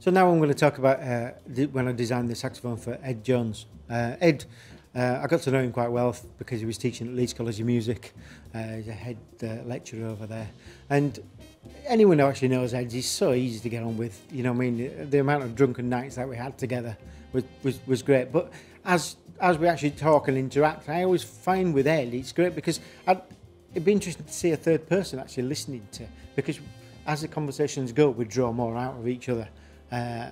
So now I'm going to talk about uh, the, when I designed the saxophone for Ed Jones. Uh, Ed, uh, I got to know him quite well because he was teaching at Leeds College of Music. Uh, he's a head uh, lecturer over there. And anyone who actually knows Ed, he's so easy to get on with. You know, what I mean, the amount of drunken nights that we had together was, was, was great. But as as we actually talk and interact, I always find with Ed, it's great because I'd, it'd be interesting to see a third person actually listening to because as the conversations go, we draw more out of each other. Uh,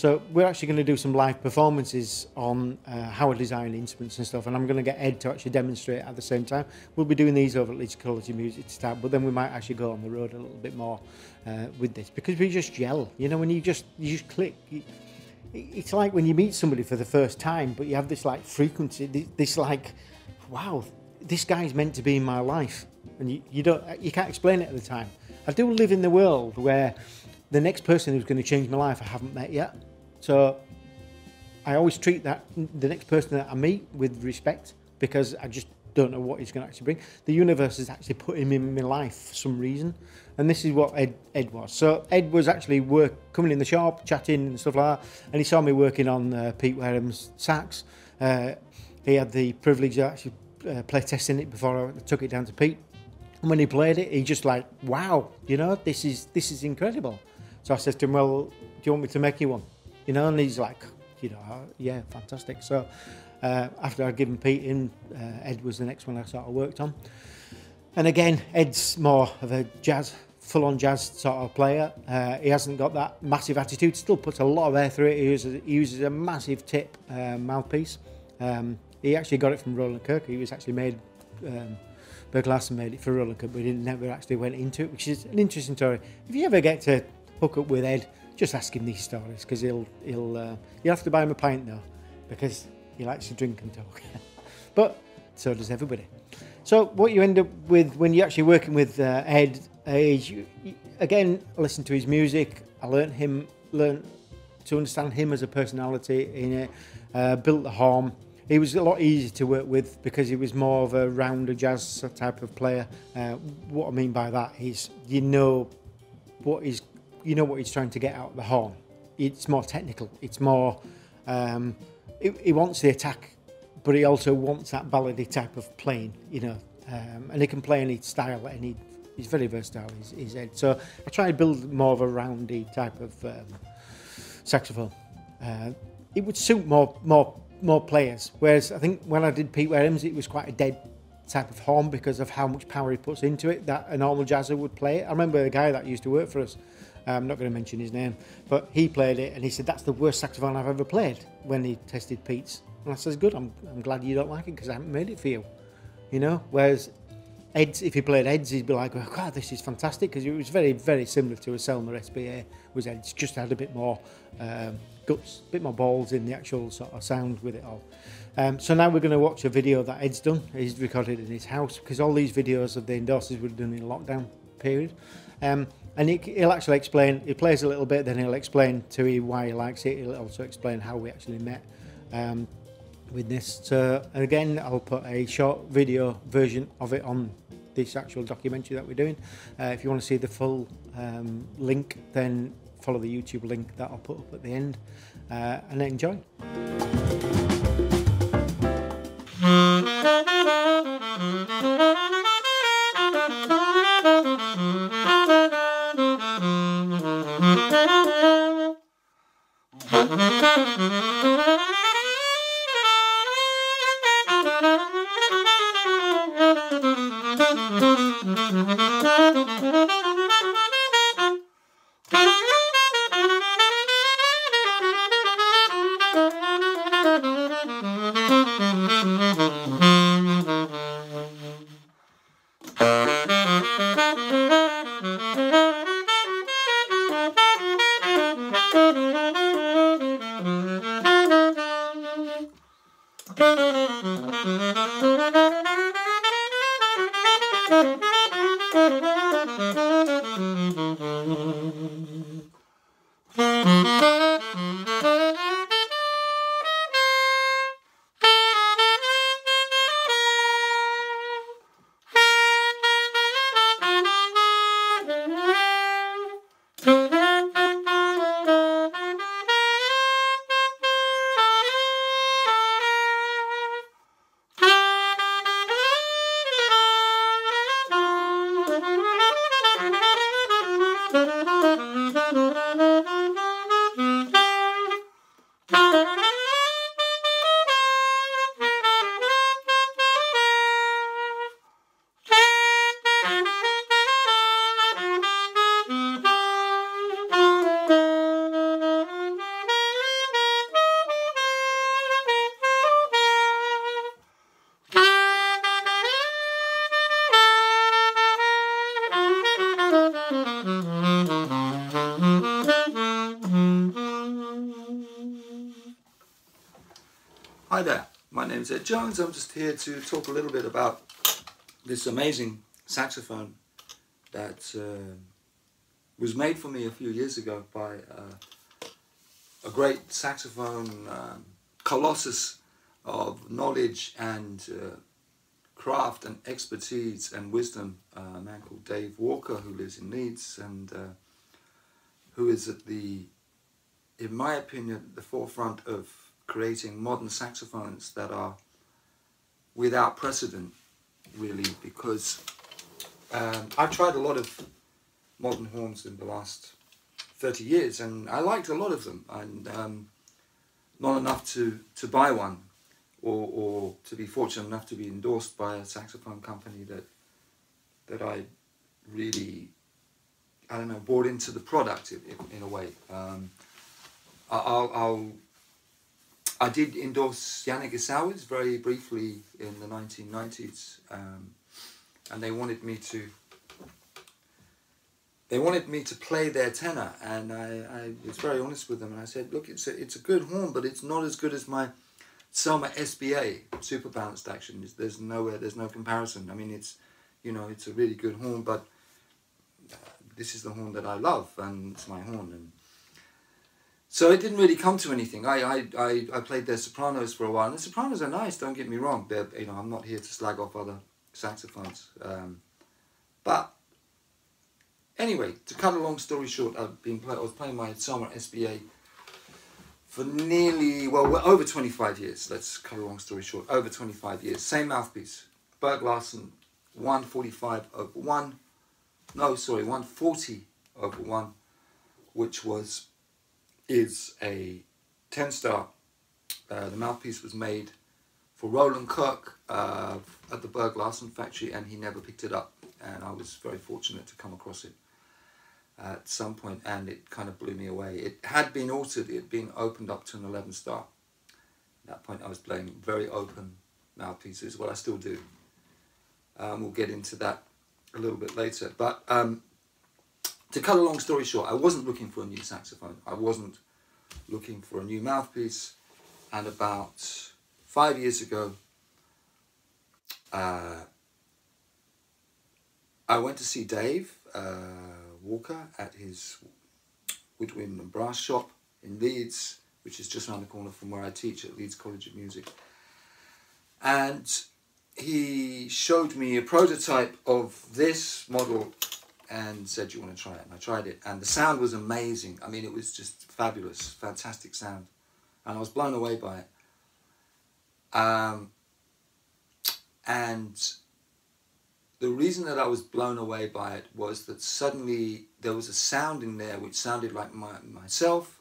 so we're actually going to do some live performances on uh, how design instruments and stuff, and I'm going to get Ed to actually demonstrate at the same time. We'll be doing these over at Leeds College of Music to start, but then we might actually go on the road a little bit more uh, with this because we just gel. You know, when you just you just click. It's like when you meet somebody for the first time, but you have this like frequency, this like, wow, this guy's meant to be in my life, and you, you don't you can't explain it at the time. I do live in the world where the next person who's going to change my life I haven't met yet. So I always treat that the next person that I meet with respect because I just don't know what he's going to actually bring. The universe has actually put him in my life for some reason, and this is what Ed, Ed was. So Ed was actually work coming in the shop, chatting and stuff like that, and he saw me working on uh, Pete Wareham's sax. Uh, he had the privilege of actually uh, play testing it before I took it down to Pete. And when he played it, he just like, wow, you know, this is this is incredible. So I said to him, well, do you want me to make you one? You know, and he's like, you know, oh, yeah, fantastic. So uh, after I'd given Pete in, uh, Ed was the next one I sort of worked on. And again, Ed's more of a jazz, full-on jazz sort of player. Uh, he hasn't got that massive attitude. Still puts a lot of air through it. He uses, he uses a massive tip uh, mouthpiece. Um, he actually got it from Roland Kirk. He was actually made. Um, Berg Larsen made it for Roland Kirk, but he never actually went into it, which is an interesting story. If you ever get to hook up with Ed, just ask him these stories because he'll he'll uh, you'll have to buy him a pint though because he likes to drink and talk. but so does everybody. So what you end up with when you're actually working with uh, Ed is you, you, again listen to his music. I learned him learn to understand him as a personality in it. Uh, built the home. He was a lot easier to work with because he was more of a rounder jazz type of player. Uh, what I mean by that is you know what he's you know what he's trying to get out of the horn. It's more technical. It's more. Um, he, he, wants the attack, but he also wants that ballady type of playing. You know, um, and he can play any style, any. He's very versatile. He's, he's Ed. So I try to build more of a roundy type of um, saxophone. Uh, it would suit more more more players. Whereas I think when I did Pete Wareham's, it was quite a dead type of horn because of how much power he puts into it that a normal jazzer would play. I remember a guy that used to work for us I'm not going to mention his name, but he played it and he said that's the worst saxophone I've ever played when he tested Pete's. And I says, good, I'm, I'm glad you don't like it because I haven't made it for you. You know, whereas Ed's, if he played Ed's, he'd be like, oh, God, this is fantastic because it was very, very similar to a Selmer SBA. Was Ed's just had a bit more um, guts, a bit more balls in the actual sort of sound with it all. Um, so now we're going to watch a video that Ed's done. He's recorded in his house because all these videos of the endorsers were done in lockdown period. Um, and he, will actually explain, he plays a little bit, then he'll explain to you why he likes it. He'll also explain how we actually met um, with this. So, again, I'll put a short video version of it on this actual documentary that we're doing. Uh, if you want to see the full um, link, then follow the YouTube link that I'll put up at the end uh, and enjoy. Thank you. Thank you. Name Jones. I'm just here to talk a little bit about this amazing saxophone that uh, was made for me a few years ago by uh, a great saxophone um, colossus of knowledge and uh, craft and expertise and wisdom, uh, a man called Dave Walker who lives in Leeds and uh, who is at the, in my opinion, the forefront of creating modern saxophones that are without precedent, really, because um, I've tried a lot of modern horns in the last 30 years and I liked a lot of them and um, not enough to, to buy one or, or to be fortunate enough to be endorsed by a saxophone company that that I really I don't know bought into the product in, in a way. Um, I'll, I'll I did endorse Yanagisawa very briefly in the 1990s, um, and they wanted me to. They wanted me to play their tenor, and I, I was very honest with them, and I said, "Look, it's a, it's a good horn, but it's not as good as my Selmer SBA super balanced action. There's nowhere, there's no comparison. I mean, it's, you know, it's a really good horn, but uh, this is the horn that I love, and it's my horn, and so it didn't really come to anything. I, I, I, I played their sopranos for a while, and the sopranos are nice. Don't get me wrong. They're, you know, I'm not here to slag off other saxophones, um, but anyway, to cut a long story short, I've been play, I was playing my Selmer SBA for nearly, well, over 25 years. Let's cut a long story short. Over 25 years. Same mouthpiece. Berg Larsen, 145 over 1. No, sorry, 140 over 1, which was, is a 10 star. Uh, the mouthpiece was made for Roland Kirk uh, at the Berg Larsen factory and he never picked it up. And I was very fortunate to come across it at some point and it kind of blew me away. It had been altered, it had been opened up to an 11 star. At that point I was playing very open mouthpieces, well I still do. Um, we'll get into that a little bit later. But um, to cut a long story short, I wasn't looking for a new saxophone. I wasn't looking for a new mouthpiece. And about five years ago, uh, I went to see Dave. Uh, Walker at his woodwind and brass shop in Leeds, which is just around the corner from where I teach at Leeds College of Music. And he showed me a prototype of this model and said, you want to try it? And I tried it. And the sound was amazing. I mean, it was just fabulous, fantastic sound. And I was blown away by it. Um, and the reason that I was blown away by it was that suddenly there was a sound in there which sounded like my, myself,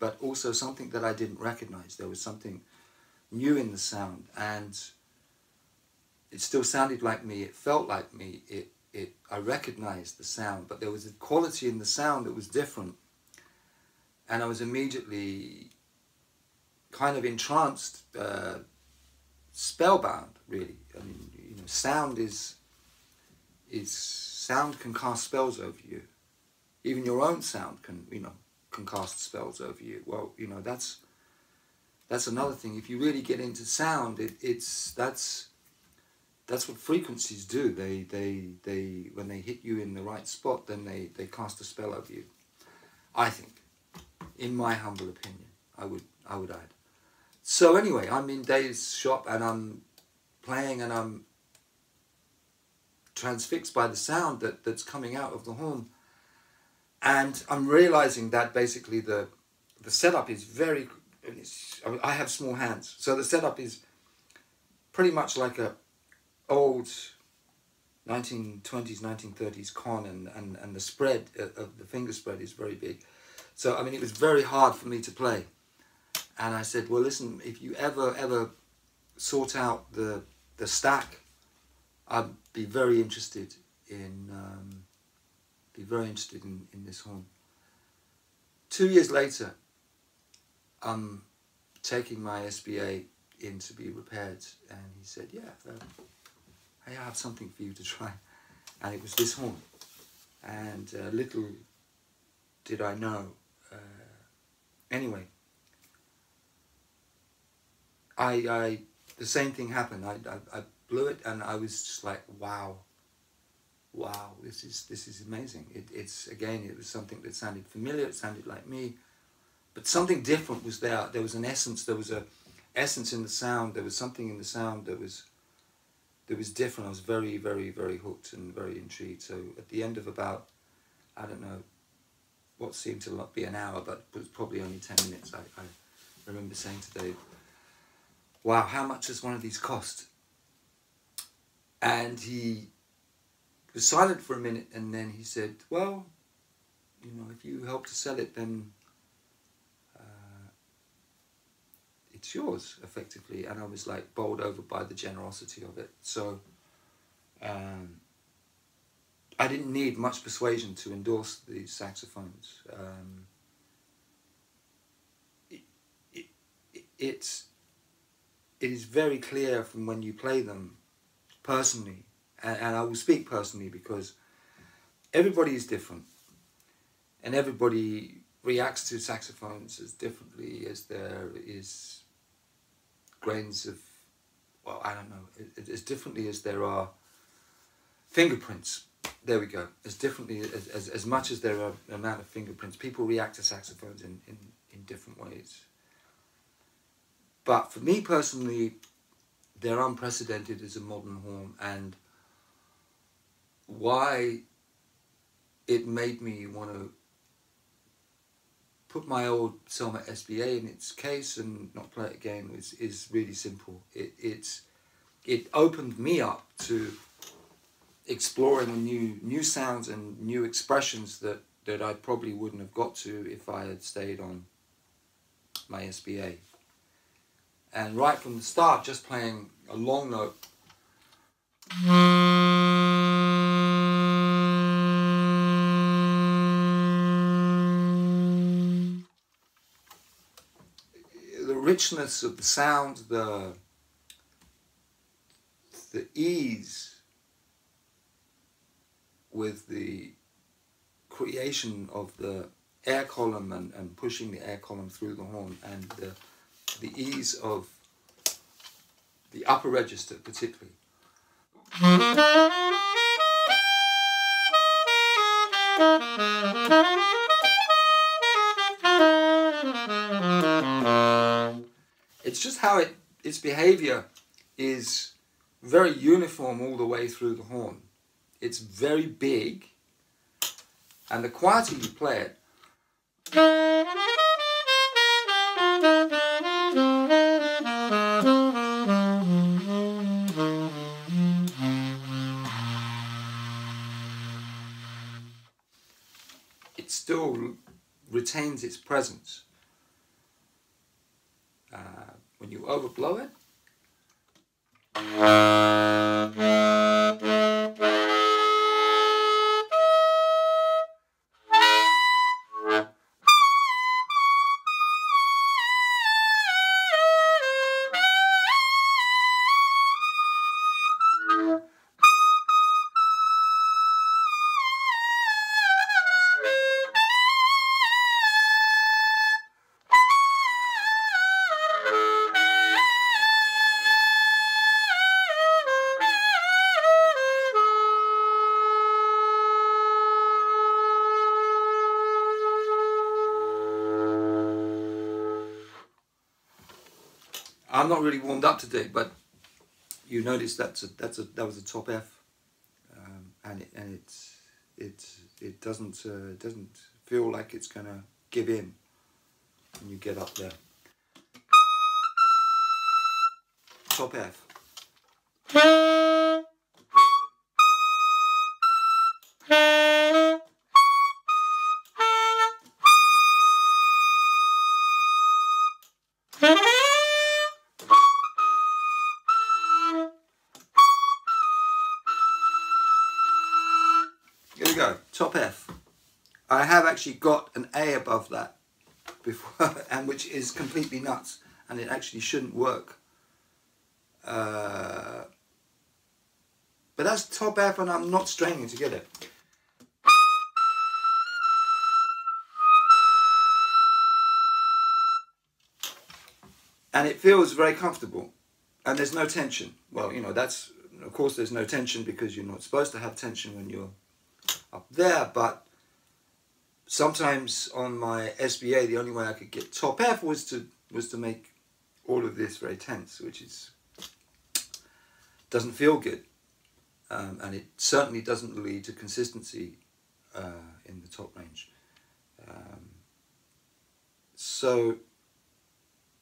but also something that I didn't recognize. There was something new in the sound, and it still sounded like me. It felt like me. It, it, I recognized the sound, but there was a quality in the sound that was different, and I was immediately kind of entranced, uh, spellbound. Really, I mean, you know, sound is is sound can cast spells over you. Even your own sound can, you know, can cast spells over you. Well, you know, that's that's another thing. If you really get into sound, it, it's that's that's what frequencies do. They they they when they hit you in the right spot, then they they cast a spell over you. I think, in my humble opinion, I would I would add. So anyway, I'm in Dave's shop and I'm playing and I'm transfixed by the sound that, that's coming out of the horn. And I'm realizing that basically the the setup is very. I, I have small hands, so the setup is pretty much like a old 1920s, 1930s Conn, and, and, and the spread of the finger spread is very big. So I mean, it was very hard for me to play. And I said, well, listen, if you ever ever sort out the the stack I'd be very interested in um, be very interested in, in this horn. Two years later, I'm taking my SBA in to be repaired, and he said, "Yeah, um, I have something for you to try," and it was this horn. And uh, little did I know. Uh, anyway, I, I, the same thing happened. I, I, I blew it, and I was just like, wow, wow, this is this is amazing. It, it's again, it was something that sounded familiar. It sounded like me, but something different was there. There was an essence. There was a essence in the sound. There was something in the sound that was that was different. I was very, very, very hooked and very intrigued. So at the end of about, I don't know, what seemed to be an hour, but was probably only ten minutes. I, I remember saying to Dave, "Wow, how much does one of these cost?" And he was silent for a minute, and then he said, "Well, you know, if you help to sell it, then." uh, It's yours, effectively, and I was like bowled over by the generosity of it. So, um, I didn't need much persuasion to endorse the saxophones. Um, it, it, it, it's it is very clear from when you play them personally, and, and I will speak personally because everybody is different, and everybody reacts to saxophones as differently as there is grains of, well, I don't know, as differently as there are fingerprints there we go. As differently as, as, as much as there are amount of fingerprints, people react to saxophones in, in, in different ways. But for me personally, they're unprecedented as a modern horn, and why it made me want to put my old Selmer SBA in its case and not play it again is, is really simple. It, it's, it opened me up to exploring new new sounds and new expressions that that I probably wouldn't have got to if I had stayed on my SBA. And right from the start, just playing a long note. Richness of the sound, the the ease with the creation of the air column and, and pushing the air column through the horn and the, the ease of the upper register particularly. It's just how it its behavior is very uniform all the way through the horn. It's very big, and the quieter you play it, it still retains its presence. When you overblow it, I'm not really warmed up today, but you notice that's a, that's a that was a top F, um, and it and it's it it doesn't uh, doesn't feel like it's gonna give in when you get up there. Top F. Here actually got an A above that before, and which is completely nuts, and it actually shouldn't work. Uh, but that's top F, and I'm not straining to get it. and it feels very comfortable, and there's no tension. Well, you know that's of course there's no tension because you're not supposed to have tension when you're up there, but sometimes on my SBA the only way I could get top F was to was to make all of this very tense, which is doesn't feel good, um, and it certainly doesn't lead to consistency uh, in the top range. Um, so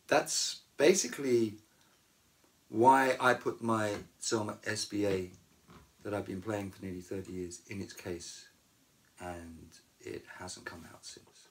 that's basically why I put my Selmer SBA that I've been playing for nearly 30 years in its case, and it hasn't come out since.